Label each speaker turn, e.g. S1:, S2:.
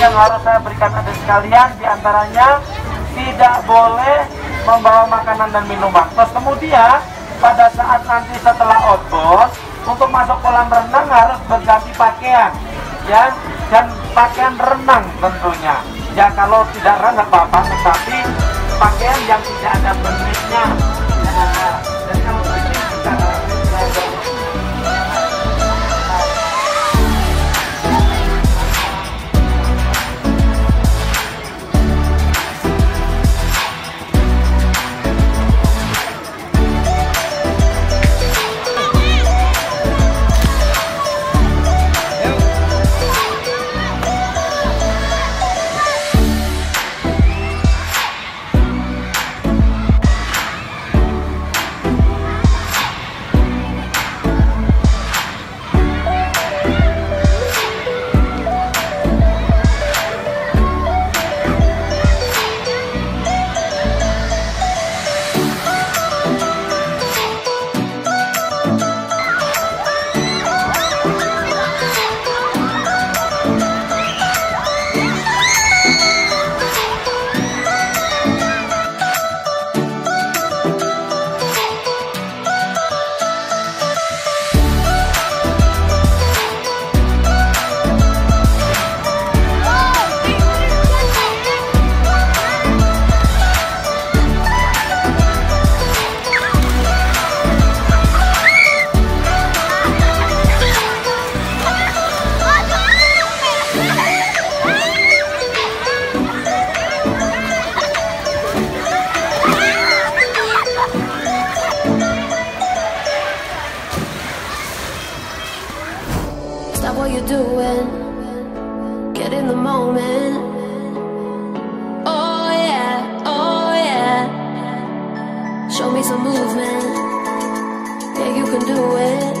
S1: yang harus saya berikan adik sekalian di antaranya tidak boleh membawa makanan dan minuman. Terus kemudian pada saat nanti setelah outboard untuk masuk kolam renang harus berganti pakaian ya dan pakaian renang tentunya. Ya kalau tidak renang apa-apa tetapi pakaian yang tidak ada bentuknya. Ya, dan kalau
S2: doing. Get in the moment. Oh yeah, oh yeah. Show me some movement. Yeah, you can do it.